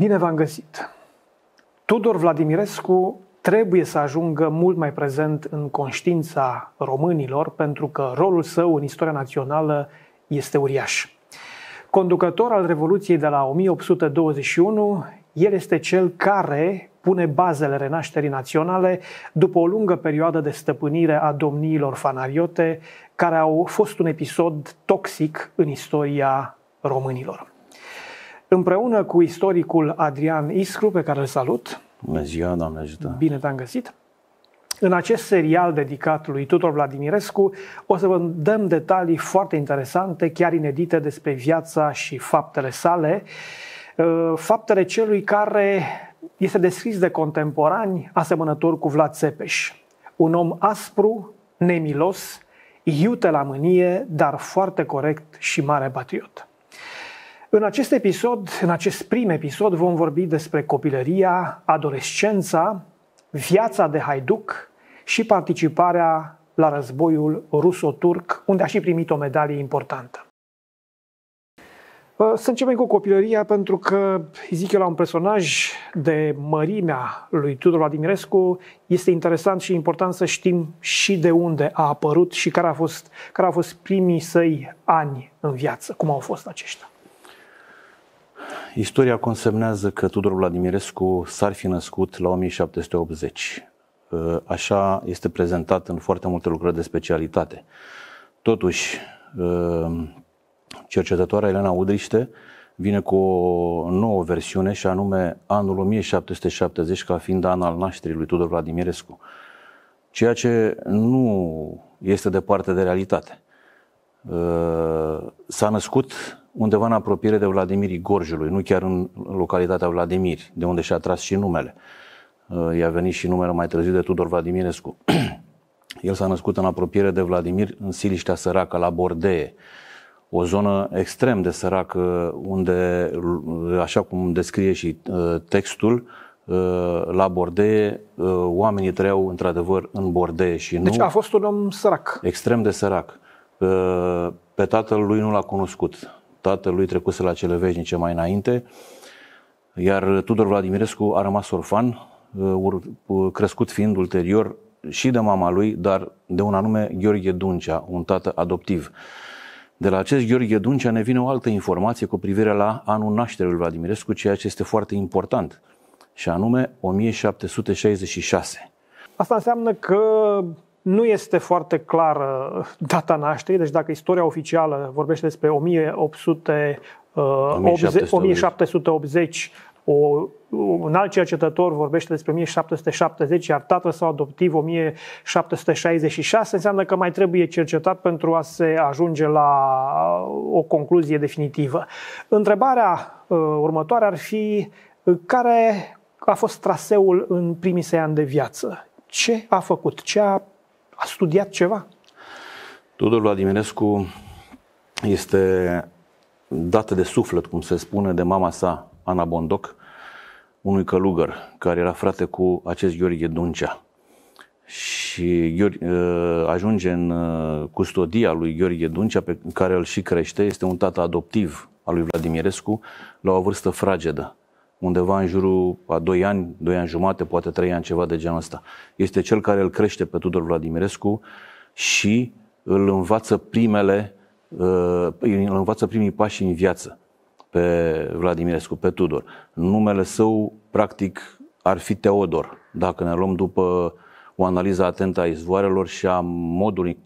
Bine v-am găsit! Tudor Vladimirescu trebuie să ajungă mult mai prezent în conștiința românilor pentru că rolul său în istoria națională este uriaș. Conducător al Revoluției de la 1821, el este cel care pune bazele renașterii naționale după o lungă perioadă de stăpânire a domniilor fanariote, care au fost un episod toxic în istoria românilor. Împreună cu istoricul Adrian Iscru, pe care îl salut. Bună ziua, Doamne ajută! Bine te-am găsit! În acest serial dedicat lui Tudor Vladimirescu o să vă dăm detalii foarte interesante, chiar inedite despre viața și faptele sale, uh, faptele celui care este descris de contemporani asemănător cu Vlad Țepeș. Un om aspru, nemilos, iute la mânie, dar foarte corect și mare patriot. În acest episod, în acest prim episod, vom vorbi despre copilăria, adolescența, viața de haiduc și participarea la războiul ruso-turc, unde a și primit o medalie importantă. Să începem cu copilăria pentru că, zic eu, la un personaj de mărimea lui Tudor Vladimirescu este interesant și important să știm și de unde a apărut și care, a fost, care au fost primii săi ani în viață, cum au fost aceștia. Istoria consemnează că Tudor Vladimirescu s-ar fi născut la 1780. Ă, așa este prezentat în foarte multe lucrări de specialitate. Totuși, ă, cercetătoarea Elena Udriște vine cu o nouă versiune și anume anul 1770 ca fiind an al nașterii lui Tudor Vladimirescu. Ceea ce nu este departe de realitate. Ă, s-a născut undeva în apropiere de Vladimir Gorjului, nu chiar în localitatea Vladimir, de unde și-a tras și numele. Uh, i-a venit și numele mai târziu de Tudor Vladimirescu. El s-a născut în apropiere de Vladimir, în Siliștea Săracă, la Bordee, o zonă extrem de săracă, unde, așa cum descrie și uh, textul, uh, la Bordee, oamenii trăiau într-adevăr în Bordee și nu... Deci a fost un om sărac. Extrem de sărac. Pe tatăl lui nu l-a cunoscut tatălui trecuse la cele veșnice mai înainte, iar Tudor Vladimirescu a rămas orfan, uh, uh, crescut fiind ulterior și de mama lui, dar de un anume Gheorghe Duncea, un tată adoptiv. De la acest Gheorghe Duncea ne vine o altă informație cu privire la anul nașterii lui Vladimirescu, ceea ce este foarte important, și anume 1766. Asta înseamnă că nu este foarte clară data nașterii, deci dacă istoria oficială vorbește despre 1880, 1780, 1780 o, un alt cercetător vorbește despre 1770, iar tatăl său adoptiv 1766, înseamnă că mai trebuie cercetat pentru a se ajunge la o concluzie definitivă. Întrebarea uh, următoare ar fi uh, care a fost traseul în primii săi ani de viață? Ce a făcut? Ce a a studiat ceva? Tudor Vladimirescu este dată de suflet, cum se spune, de mama sa, Ana Bondoc, unui călugăr care era frate cu acest Gheorghe Duncea. Și ă, ajunge în ă, custodia lui Gheorghe Duncea, pe care îl și crește, este un tată adoptiv al lui Vladimirescu, la o vârstă fragedă undeva în jurul a 2 ani, 2 ani jumate, poate 3 ani, ceva de genul ăsta. Este cel care îl crește pe Tudor Vladimirescu și îl învață primele, uh, îl învață primii pași în viață pe Vladimirescu, pe Tudor. Numele său, practic, ar fi Teodor, dacă ne luăm după o analiză atentă a izvoarelor și a modului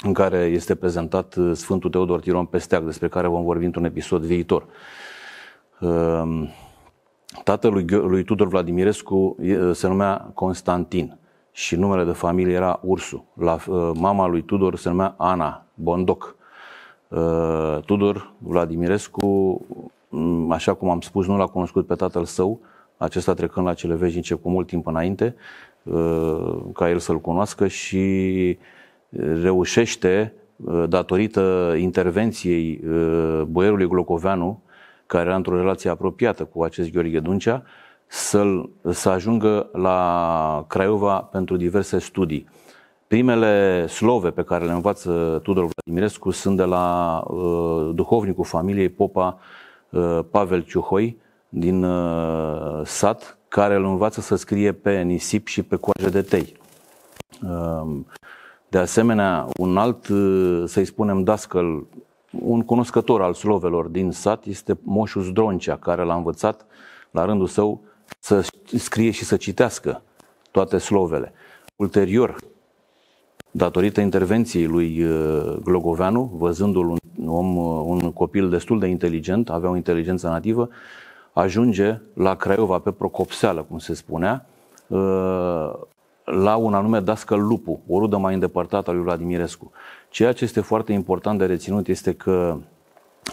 în care este prezentat Sfântul Teodor Tiron pe steag, despre care vom vorbi într-un episod viitor. Uh, Tatălui lui Tudor Vladimirescu se numea Constantin și numele de familie era Ursu. La uh, mama lui Tudor se numea Ana Bondoc. Uh, Tudor Vladimirescu, mm, așa cum am spus, nu l-a cunoscut pe tatăl său, acesta trecând la cele veșnice cu mult timp înainte, uh, ca el să-l cunoască și reușește, datorită intervenției boierului Glocoveanu, care era într-o relație apropiată cu acest Gheorghe Duncea, să, să ajungă la Craiova pentru diverse studii. Primele slove pe care le învață Tudor Vladimirescu sunt de la uh, duhovnicul familiei Popa uh, Pavel Ciuhoi, din uh, sat care îl învață să scrie pe nisip și pe coaje de tei. Uh, de asemenea, un alt, uh, să-i spunem, dascăl, un cunoscător al slovelor din sat este Moșu Zdroncea, care l-a învățat la rândul său să scrie și să citească toate slovele. Ulterior, datorită intervenției lui uh, Glogoveanu, văzându-l un om, uh, un copil destul de inteligent, avea o inteligență nativă, ajunge la Craiova pe Procopseală, cum se spunea, uh, la un anume dascăl Lupu, o rudă mai îndepărtată a lui Vladimirescu. Ceea ce este foarte important de reținut este că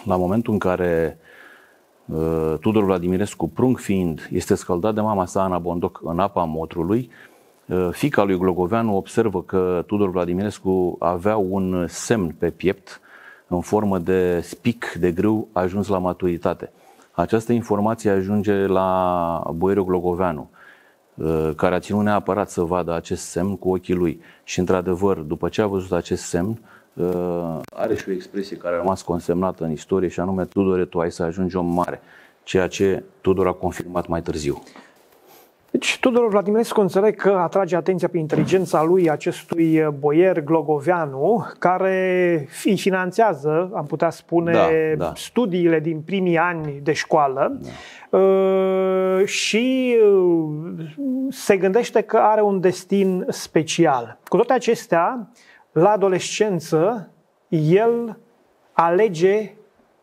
la momentul în care Tudor Vladimirescu, prunc fiind, este scăldat de mama sa, Ana Bondoc, în apa motrului, Uh, fica lui Glogoveanu observă că Tudor Vladimirescu avea un semn pe piept în formă de spic de grâu ajuns la maturitate. Această informație ajunge la boierul Glogoveanu, uh, care a ținut neapărat să vadă acest semn cu ochii lui. Și, într-adevăr, după ce a văzut acest semn, uh, are și o expresie care a rămas consemnată în istorie și anume Tudore, tu ai să ajungi om mare, ceea ce Tudor a confirmat mai târziu. Deci Tudor Vladimirescu înțeleg că atrage atenția pe inteligența lui acestui boier Glogoveanu, care îi finanțează, am putea spune, da, da. studiile din primii ani de școală da. Uh, și uh, se gândește că are un destin special. Cu toate acestea, la adolescență, el alege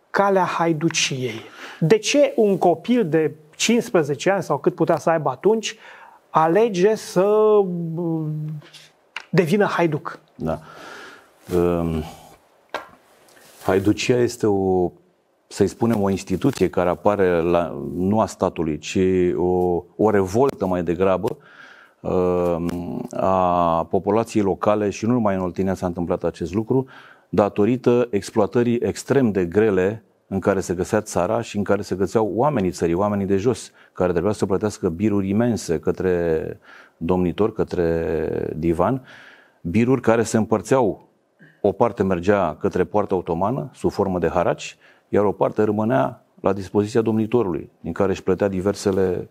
calea haiduciei. De ce un copil de 15 ani sau cât putea să aibă atunci, alege să devină haiduc. Da. Um, haiducia este o, să-i spunem, o instituție care apare la, nu a statului, ci o, o revoltă mai degrabă um, a populației locale și nu numai în Oltenia s-a întâmplat acest lucru, datorită exploatării extrem de grele în care se găsea țara și în care se găseau oamenii țării, oamenii de jos, care trebuia să plătească biruri imense către domnitor, către divan, biruri care se împărțeau, o parte mergea către poarta otomană, sub formă de haraci, iar o parte rămânea la dispoziția domnitorului, din care își plătea diversele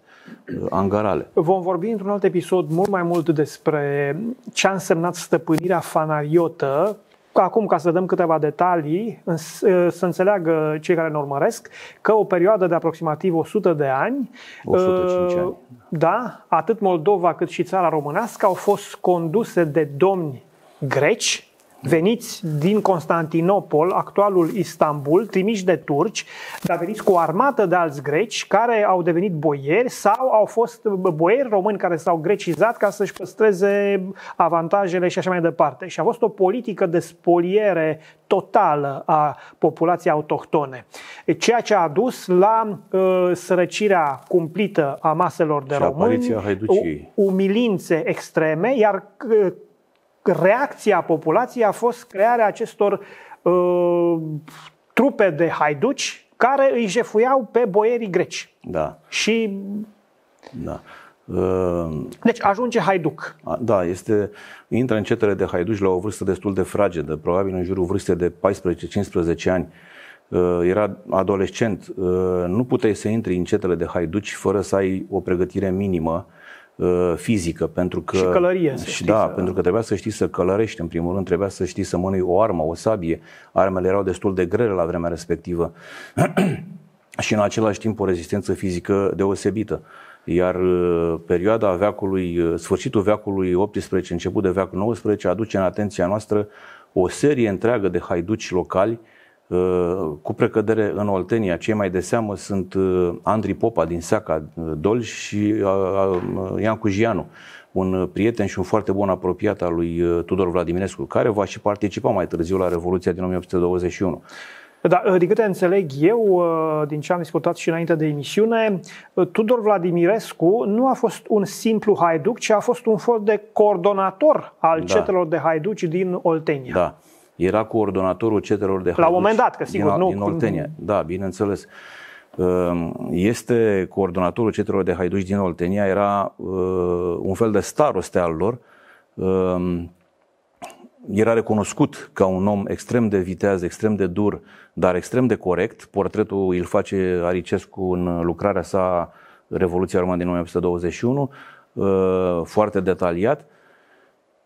uh, angarale. Vom vorbi într-un alt episod mult mai mult despre ce a însemnat stăpânirea fanariotă Acum, ca să dăm câteva detalii, să înțeleagă cei care ne urmăresc, că o perioadă de aproximativ 100 de ani, 105 uh, ani. Da, atât Moldova cât și țara românească au fost conduse de domni greci, veniți din Constantinopol, actualul Istanbul, trimiși de turci, dar veniți cu o armată de alți greci care au devenit boieri sau au fost boieri români care s-au grecizat ca să-și păstreze avantajele și așa mai departe. Și a fost o politică de spoliere totală a populației autohtone, ceea ce a dus la uh, sărăcirea cumplită a maselor de și români, umilințe extreme, iar uh, reacția populației a fost crearea acestor uh, trupe de haiduci care îi jefuiau pe boierii greci. Da. Și da. Uh, deci ajunge haiduc. Da, este, intră în cetele de haiduci la o vârstă destul de fragedă, probabil în jurul vârstei de 14-15 ani. Uh, era adolescent. Uh, nu puteai să intri în cetele de haiduci fără să ai o pregătire minimă Uh, fizică, pentru că... Și călărie. Și da, să... pentru că trebuia să știi să călărești, în primul rând, trebuia să știi să mănui o armă, o sabie. Armele erau destul de grele la vremea respectivă. și în același timp o rezistență fizică deosebită. Iar uh, perioada veacului, uh, sfârșitul veacului 18, început de veacul 19, aduce în atenția noastră o serie întreagă de haiduci locali Uh, cu precădere în Oltenia. Cei mai de seamă sunt uh, Andri Popa din Seaca uh, Dolj și Ian Cujianu, un prieten și un foarte bun apropiat al lui Tudor Vladimirescu, care va și participa mai târziu la Revoluția din 1821. Da, din câte înțeleg eu, din ce am discutat și înainte de emisiune, Tudor Vladimirescu nu a fost un simplu haiduc, ci a fost un fel de coordonator al da. cetelor de haiduci din Oltenia. Da era coordonatorul cetelor de La un moment dat, că sigur din, nu. Din Oltenia. Da, bineînțeles. Ehm, este coordonatorul cetelor de haiduci din Oltenia, era uh, un fel de staroste al lor. Ehm, era recunoscut ca un om extrem de viteaz, extrem de dur, dar extrem de corect. Portretul îl face Aricescu în lucrarea sa Revoluția Română din 1921, uh, foarte detaliat.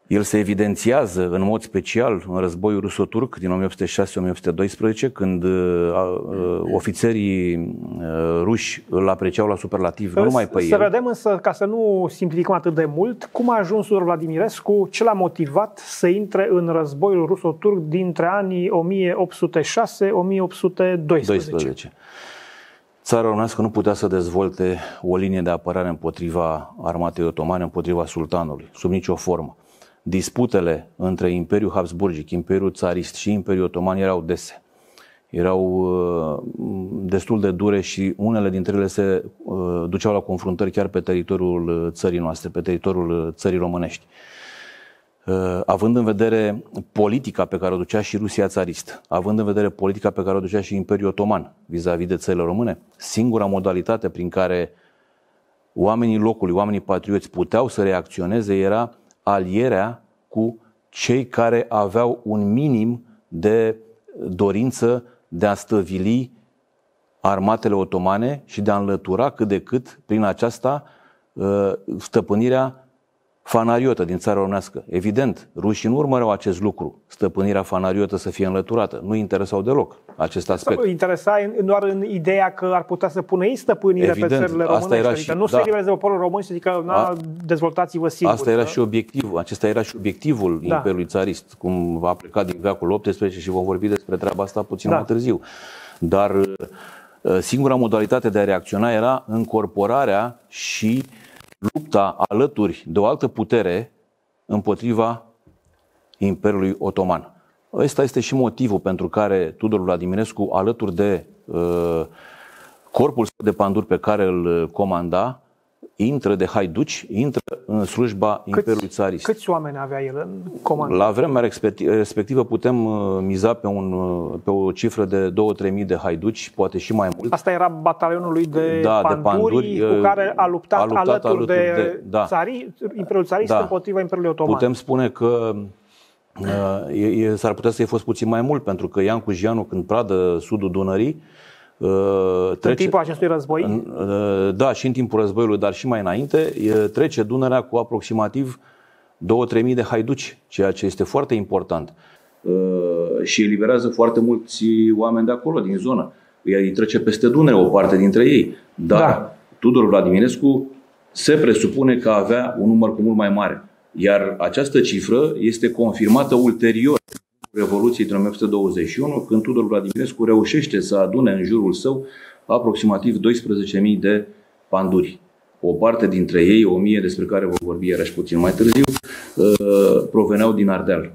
El se evidențiază în mod special în războiul ruso-turc din 1806-1812, când uh, uh, ofițerii uh, ruși îl apreciau la superlativ, nu numai pe să el. Să vedem însă, ca să nu simplificăm atât de mult, cum a ajuns Tudor Vladimirescu, ce l-a motivat să intre în războiul ruso-turc dintre anii 1806-1812. Țara românească nu putea să dezvolte o linie de apărare împotriva armatei otomane, împotriva sultanului, sub nicio formă disputele între Imperiul Habsburgic, Imperiul Țarist și Imperiul Otoman erau dese. Erau uh, destul de dure și unele dintre ele se uh, duceau la confruntări chiar pe teritoriul uh, țării noastre, pe teritoriul țării românești. Având în vedere politica pe care o ducea și Rusia țaristă, având în vedere politica pe care o ducea și Imperiul Otoman vis-a-vis de țările române, singura modalitate prin care oamenii locului, oamenii patrioți puteau să reacționeze era alierea cu cei care aveau un minim de dorință de a stăvili armatele otomane și de a înlătura cât de cât prin aceasta uh, stăpânirea fanariotă din țara românească. Evident, rușii nu urmăreau acest lucru, stăpânirea fanariotă să fie înlăturată. Nu interesau deloc acest aspect. Interesa doar în ideea că ar putea să pună ei stăpânire Evident, pe țările românești. Asta era adică și, nu da. să elibereze poporul român și zică, na, dezvoltați-vă singuri. Asta era și obiectivul, acesta era și obiectivul da. Imperiului Țarist, cum a plecat din veacul XVIII și vom vorbi despre treaba asta puțin da. mai târziu. Dar uh, singura modalitate de a reacționa era încorporarea și lupta alături de o altă putere împotriva Imperiului Otoman. Ăsta este și motivul pentru care Tudor Vladimirescu, alături de uh, corpul de panduri pe care îl comanda, intră de haiduci, intră în slujba câți, Imperiului Țarist. Câți oameni avea el în comandă? La vremea respectivă putem uh, miza pe, un, uh, pe o cifră de 2-3 mii de haiduci, poate și mai mult. Asta era batalionul lui de, da, panduri, de panduri cu uh, care a luptat, a luptat alături, alături de, de da. țari, Imperiul Țarist da. împotriva Imperiului Otoman. Putem spune că e, e, s-ar putea să fie fost puțin mai mult, pentru că Ian Cujianu, când pradă sudul Dunării, Uh, trece, în timpul acestui război? Uh, da, și în timpul războiului, dar și mai înainte, trece Dunărea cu aproximativ 2-3 mii de haiduci, ceea ce este foarte important. Uh, și eliberează foarte mulți oameni de acolo, din zonă. Îi trece peste Dunăre o parte dintre ei. Dar da. Tudor Vladimirescu se presupune că avea un număr cu mult mai mare. Iar această cifră este confirmată ulterior Revoluției din 1921, când Tudor Vladimirescu reușește să adune în jurul său aproximativ 12.000 de panduri. O parte dintre ei, o mie despre care vom vorbi iarăși puțin mai târziu, uh, proveneau din Ardeal.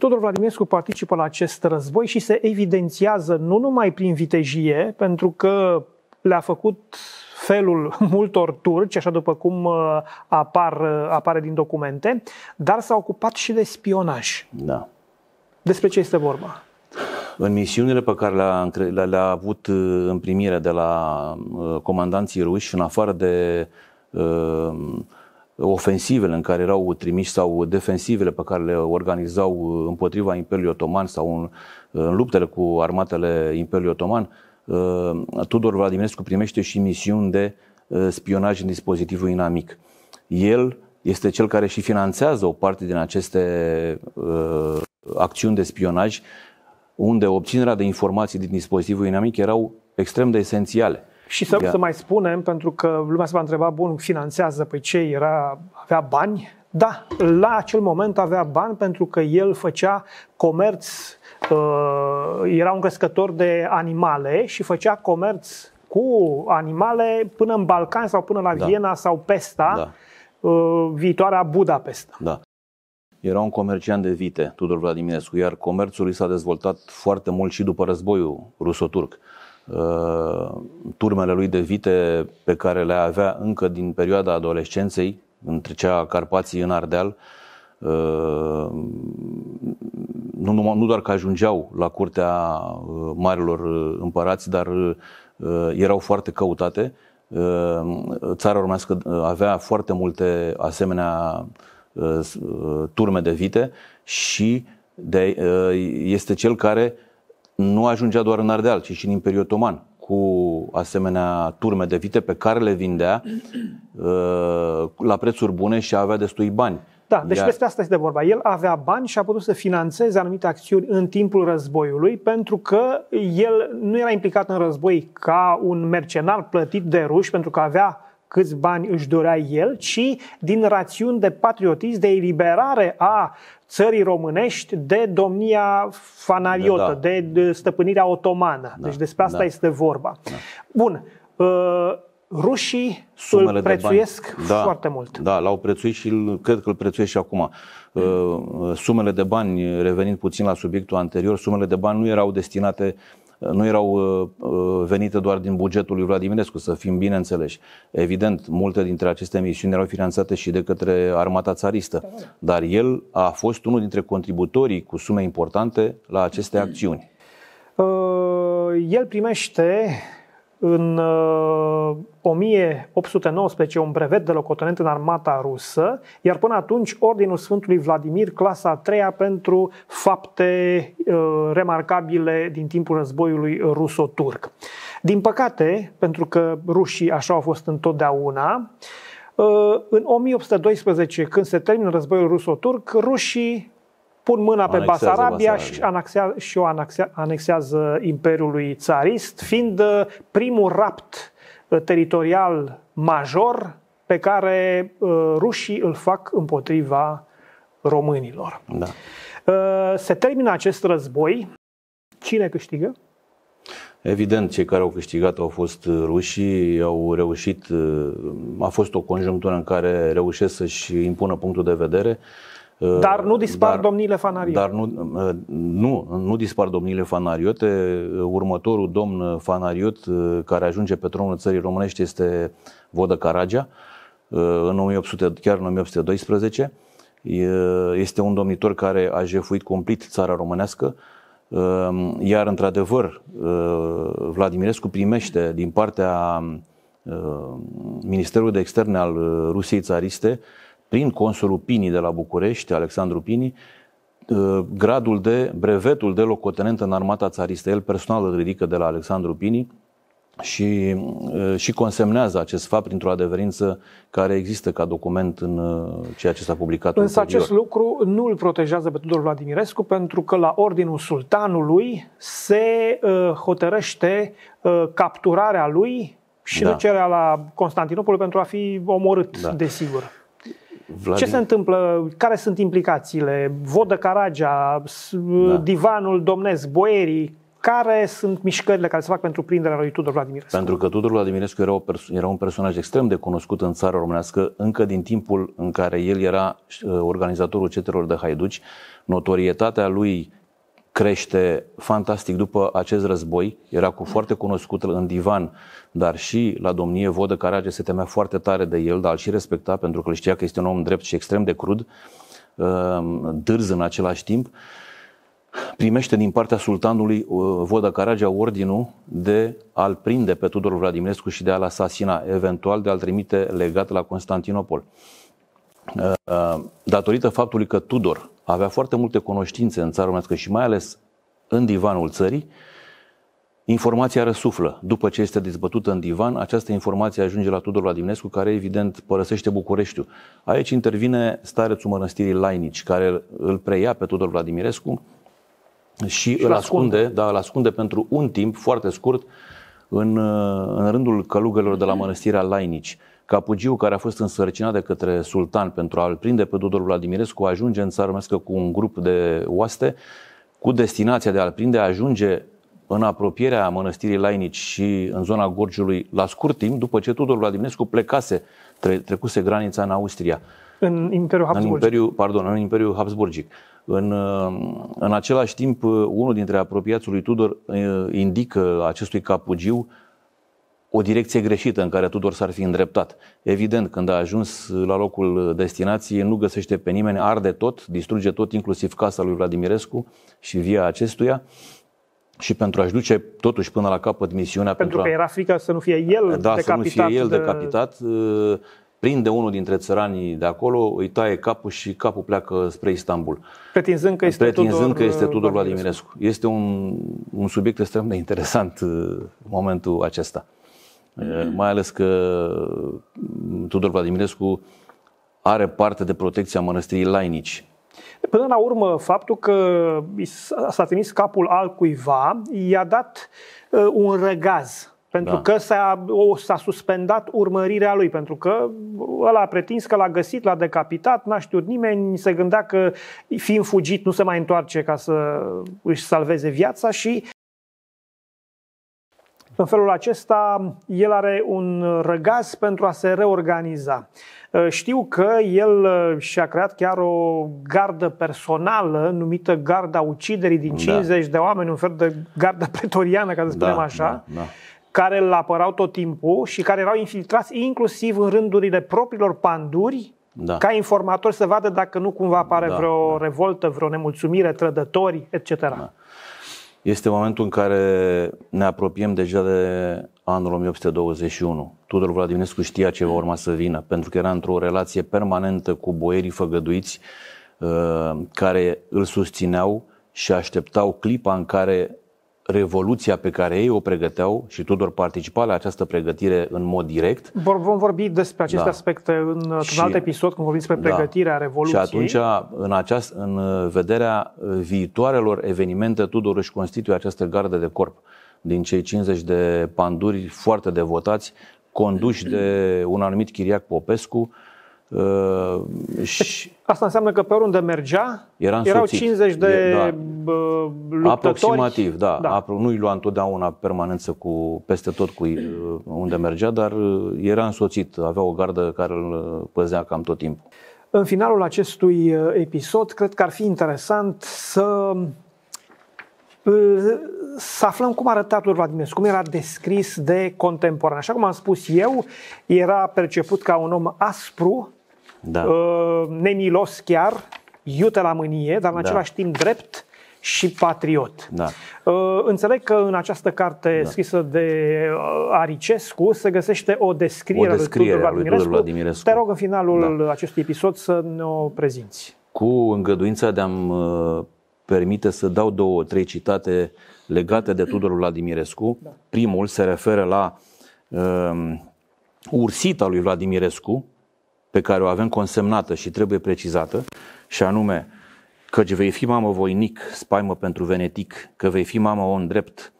Tudor Vladimirescu participă la acest război și se evidențiază nu numai prin vitejie, pentru că le-a făcut felul multor turci, așa după cum uh, apar, uh, apare din documente, dar s-a ocupat și de spionaj. Da. Despre ce este vorba? În misiunile pe care le-a, le-a avut uh, în primire de la comandanții ruși, în afară de uh, ofensivele în care erau trimiși sau defensivele pe care le organizau împotriva Imperiului Otoman sau în, în luptele cu armatele Imperiului Otoman, uh, Tudor Vladimirescu primește și misiuni de uh, spionaj în dispozitivul inamic. El este cel care și finanțează o parte din aceste uh, acțiuni de spionaj, unde obținerea de informații din dispozitivul inamic erau extrem de esențiale. Și să, yeah. să mai spunem, pentru că lumea se va întreba, bun, finanțează, pe ce era, avea bani? Da, la acel moment avea bani pentru că el făcea comerț, uh, era un crescător de animale și făcea comerț cu animale până în Balcan sau până la da. Viena sau Pesta, da. uh, viitoarea Budapesta. Da. Era un comerciant de vite, Tudor Vladimirescu, iar comerțul lui s-a dezvoltat foarte mult și după războiul ruso-turc. Uh, turmele lui de vite pe care le avea încă din perioada adolescenței, între cea Carpații în Ardeal, uh, nu, nu doar că ajungeau la curtea marilor împărați, dar erau foarte căutate. Țara românească avea foarte multe asemenea turme de vite și de, este cel care nu ajungea doar în Ardeal, ci și în Imperiul Otoman cu asemenea turme de vite pe care le vindea uh, la prețuri bune și avea destui bani. Da, deci Iar... despre asta este vorba. El avea bani și a putut să financeze anumite acțiuni în timpul războiului pentru că el nu era implicat în război ca un mercenar plătit de ruși pentru că avea câți bani își dorea el, ci din rațiuni de patriotism, de eliberare a țării românești de domnia fanariotă, da. de, de stăpânirea otomană. Da. Deci despre asta da. este vorba. Da. Bun. Uh, rușii Sumele îl prețuiesc da, foarte mult. Da, l-au prețuit și îl, cred că îl prețuiesc și acum. Uh, sumele de bani, revenind puțin la subiectul anterior, sumele de bani nu erau destinate nu erau uh, uh, venite doar din bugetul lui Vladimirescu, să fim bine înțeleși. Evident, multe dintre aceste misiuni erau finanțate și de către armata țaristă, dar el a fost unul dintre contributorii cu sume importante la aceste acțiuni. Uh, el primește în 1819 uh, un brevet de locotenent în armata rusă, iar până atunci Ordinul Sfântului Vladimir, clasa a treia, pentru fapte uh, remarcabile din timpul războiului ruso-turc. Din păcate, pentru că rușii așa au fost întotdeauna, uh, în 1812, când se termină războiul ruso-turc, rușii pun mâna pe Basarabia, și, anexează, și o anexează, anexează Imperiului Țarist, fiind uh, primul rapt uh, teritorial major pe care uh, rușii îl fac împotriva românilor. Da. Se termină acest război. Cine câștigă? Evident, cei care au câștigat au fost rușii, au reușit, a fost o conjunctură în care reușesc să-și impună punctul de vedere. Dar nu dispar dar, domnile Fanariot. Dar nu, nu, nu dispar domnile Fanariote. Următorul domn Fanariot care ajunge pe tronul țării românești este Vodă Caragea, în 1800, chiar în 1812. Este un domnitor care a jefuit complet țara românească, iar într-adevăr Vladimirescu primește din partea Ministerului de Externe al Rusiei țariste prin consulul Pini de la București, Alexandru Pini, uh, gradul de brevetul de locotenent în armata țaristă. El personal îl ridică de la Alexandru Pini și, uh, și consemnează acest fapt printr-o adeverință care există ca document în uh, ceea ce s-a publicat Însă ulterior. acest lucru nu îl protejează pe Tudor Vladimirescu pentru că la ordinul sultanului se uh, hotărăște uh, capturarea lui și da. ducerea la Constantinopol pentru a fi omorât, da. desigur. Vladimir. Ce se întâmplă? Care sunt implicațiile? Vodă Caragea, da. divanul domnesc, boierii, care sunt mișcările care se fac pentru prinderea lui Tudor Vladimirescu? Pentru că Tudor Vladimirescu era, o perso- era un personaj extrem de cunoscut în țara românească încă din timpul în care el era uh, organizatorul cetelor de haiduci. Notorietatea lui crește fantastic după acest război. Era cu foarte cunoscut în divan, dar și la domnie Vodă Carage se temea foarte tare de el, dar îl și respecta pentru că îl știa că este un om drept și extrem de crud, ehm, dârz în același timp. Primește din partea sultanului uh, Vodă Caragea ordinul de a-l prinde pe Tudor Vladimirescu și de a-l asasina, eventual de a-l trimite legat la Constantinopol. Ehm, datorită faptului că Tudor avea foarte multe cunoștințe în țara românească și mai ales în divanul țării, informația răsuflă. După ce este dezbătută în divan, această informație ajunge la Tudor Vladimirescu, care evident părăsește Bucureștiul. Aici intervine starețul mănăstirii Lainici, care îl preia pe Tudor Vladimirescu și, și îl ascunde, ascunde, da, îl ascunde pentru un timp foarte scurt în, în rândul călugărilor de la mănăstirea Lainici. Capugiu, care a fost însărcinat de către sultan pentru a-l prinde pe Tudor Vladimirescu, ajunge în țară românească cu un grup de oaste cu destinația de a-l prinde, ajunge în apropierea mănăstirii Lainici și în zona Gorgiului la scurt timp, după ce Tudor Vladimirescu plecase, tre- trecuse granița în Austria. În Imperiul Habsburgic. În Imperiul, pardon, în Imperiul Habsburgic. În, în același timp, unul dintre apropiații lui Tudor indică acestui capugiu o direcție greșită în care Tudor s-ar fi îndreptat. Evident, când a ajuns la locul destinației, nu găsește pe nimeni, arde tot, distruge tot, inclusiv casa lui Vladimirescu și via acestuia. Și pentru a-și duce totuși până la capăt misiunea... Pentru, pentru că a... era frică să nu fie el da, decapitat. să nu fie el de... decapitat, uh, prinde unul dintre țăranii de acolo, îi taie capul și capul pleacă spre Istanbul. Pretinzând că este Pretinzând Tudor, că este Tudor Vladimirescu. Este un, un subiect extrem de interesant în momentul acesta. Mm-hmm. Mai ales că Tudor Vladimirescu are parte de protecția mănăstirii Lainici. Până la urmă, faptul că s-a trimis capul al cuiva i-a dat uh, un răgaz pentru da. că s-a, o, s-a suspendat urmărirea lui, pentru că ăla a pretins că l-a găsit, l-a decapitat, n-a știut nimeni, se gândea că fiind fugit nu se mai întoarce ca să își salveze viața și în felul acesta, el are un răgaz pentru a se reorganiza. Știu că el și-a creat chiar o gardă personală numită Garda Uciderii din 50 da. de oameni, un fel de gardă pretoriană, ca să spunem da, așa. Da, da care îl apărau tot timpul și care erau infiltrați inclusiv în rândurile propriilor panduri, da. ca informatori să vadă dacă nu cumva apare da, vreo da. revoltă, vreo nemulțumire, trădători, etc. Da. Este momentul în care ne apropiem deja de anul 1821. Tudor Vladimirescu știa ce va urma să vină, pentru că era într-o relație permanentă cu boierii făgăduiți uh, care îl susțineau și așteptau clipa în care revoluția pe care ei o pregăteau și Tudor participa la această pregătire în mod direct. Vom vorbi despre aceste da. aspecte în un alt episod când vorbim despre da. pregătirea da. Revoluției. Și atunci, în, aceast, în vederea viitoarelor evenimente, Tudor își constituie această gardă de corp din cei 50 de panduri foarte devotați, conduși de un anumit Chiriac Popescu, Uh, și Asta înseamnă că pe oriunde mergea, era erau 50 de da. luptători. Aproximativ, da. da. Nu-i lua întotdeauna permanență cu, peste tot cu uh, unde mergea, dar uh, era însoțit, avea o gardă care îl păzea cam tot timpul. În finalul acestui episod, cred că ar fi interesant să să aflăm cum arăta Tudor Vladimir, cum era descris de contemporan. Așa cum am spus eu, era perceput ca un om aspru, da. uh, nemilos chiar, iute la mânie, dar în da. același timp drept și patriot. Da. Uh, înțeleg că în această carte da. scrisă de uh, Aricescu se găsește o descriere, o descriere lui Tudor Vladimirescu. Vladimirescu. Te rog în finalul da. acestui episod să ne o prezinți. Cu îngăduința de a-mi uh, permite să dau două, trei citate legate de Tudor Vladimirescu. Da. Primul se referă la uh, ursita lui Vladimirescu, pe care o avem consemnată și trebuie precizată, și anume că vei fi mamă voinic, spaimă pentru venetic, că vei fi mamă om drept,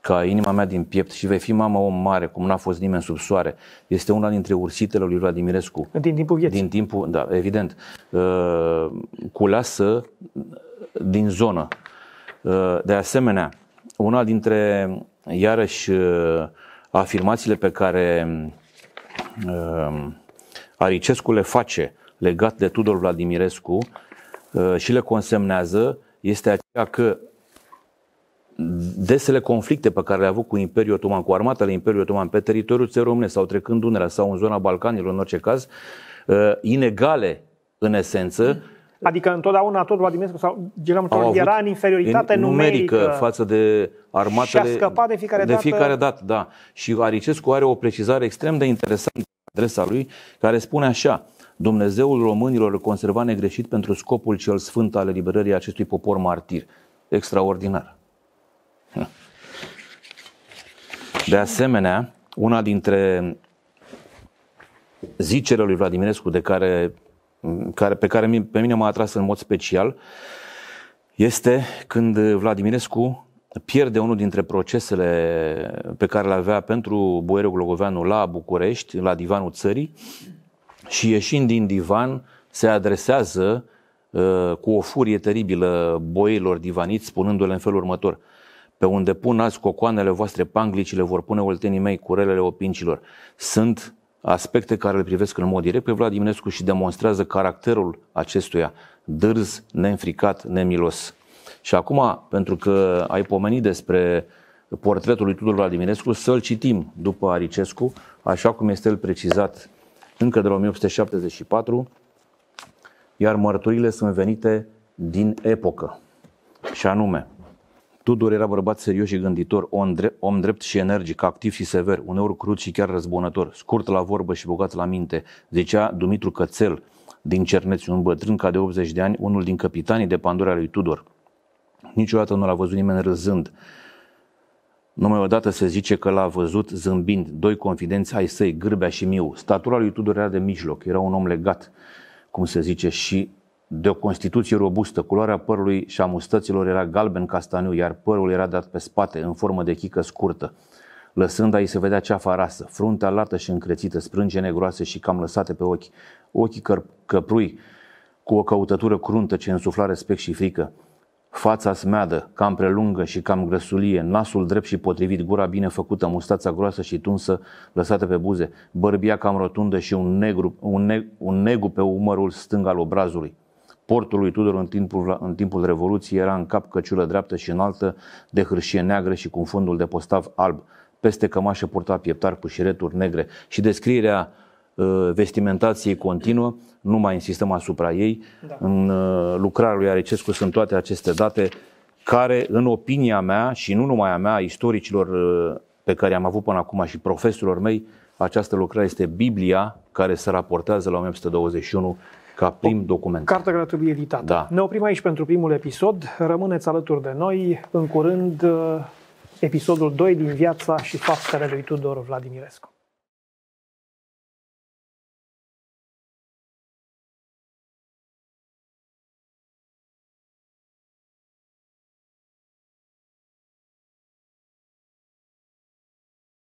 ca inima mea din piept și vei fi mamă om mare, cum n-a fost nimeni sub soare. Este una dintre ursitele lui Vladimirescu. Din timpul vieții. Din timpul, da, evident. Uh, culeasă din zonă. Uh, de asemenea, una dintre, iarăși, uh, afirmațiile pe care uh, Aricescu le face legat de Tudor Vladimirescu uh, și le consemnează. Este aceea că desele conflicte pe care le-a avut cu Imperiul Otoman, cu armatele Imperiului Otoman pe teritoriul țării române sau trecând Dunărea sau în zona Balcanilor, în orice caz, uh, inegale în esență, Adică întotdeauna tot Vladimirescu sau General era în inferioritate numerică, numerică față de armatele. Și a scăpat de fiecare de dată. fiecare dată, da. Și Aricescu are o precizare extrem de interesantă adresa lui, care spune așa, Dumnezeul românilor îl conserva negreșit pentru scopul cel sfânt al eliberării acestui popor martir. Extraordinar. De asemenea, una dintre zicerile lui Vladimirescu de care care, pe care pe mine m-a atras în mod special este când Vladimirescu pierde unul dintre procesele pe care le avea pentru boierul Glogoveanu la București, la divanul țării și ieșind din divan se adresează uh, cu o furie teribilă boierilor divaniți spunându-le în felul următor pe unde pun azi cocoanele voastre panglicile vor pune oltenii mei curelele opincilor. Sunt aspecte care le privesc în mod direct pe Vlad Eminescu și demonstrează caracterul acestuia, dârz, neînfricat, nemilos. Și acum, pentru că ai pomenit despre portretul lui Tudor Vladimirescu, să-l citim după Aricescu, așa cum este el precizat încă de la 1874, iar mărturile sunt venite din epocă. Și anume, Tudor era bărbat serios și gânditor, om drept și energic, activ și sever, uneori crud și chiar răzbunător, scurt la vorbă și bogat la minte, zicea Dumitru Cățel din Cerneți, un bătrân ca de 80 de ani, unul din capitanii de pandora lui Tudor. Niciodată nu l-a văzut nimeni râzând. Numai odată se zice că l-a văzut zâmbind, doi confidenți ai săi, Gârbea și Miu. Statura lui Tudor era de mijloc, era un om legat, cum se zice, și de o constituție robustă. Culoarea părului și a mustăților era galben castaniu, iar părul era dat pe spate, în formă de chică scurtă. Lăsând aici se vedea ceafa rasă, fruntea lată și încrețită, sprângene groase și cam lăsate pe ochi, ochii căr- căprui, cu o căutătură cruntă ce însufla respect și frică. Fața smeadă, cam prelungă și cam grăsulie, nasul drept și potrivit, gura bine făcută, mustața groasă și tunsă lăsată pe buze, bărbia cam rotundă și un negru, un, ne, un negu pe umărul stâng al obrazului. Portul lui Tudor în timpul, în timpul Revoluției era în cap căciulă dreaptă și înaltă, de hârșie neagră și cu un fundul de postav alb. Peste cămașă purta pieptar cu șireturi negre și descrierea uh, vestimentației continuă, nu mai insistăm asupra ei. Da. În uh, lucrarea lui Arecescu sunt toate aceste date care, în opinia mea și nu numai a mea, a istoricilor uh, pe care am avut până acum și profesorilor mei, această lucrare este Biblia care se raportează la 1821 ca prim document. Carte care trebuie editată. Da. Ne oprim aici pentru primul episod. Rămâneți alături de noi. În curând, episodul 2 din viața și faptele lui Tudor Vladimirescu.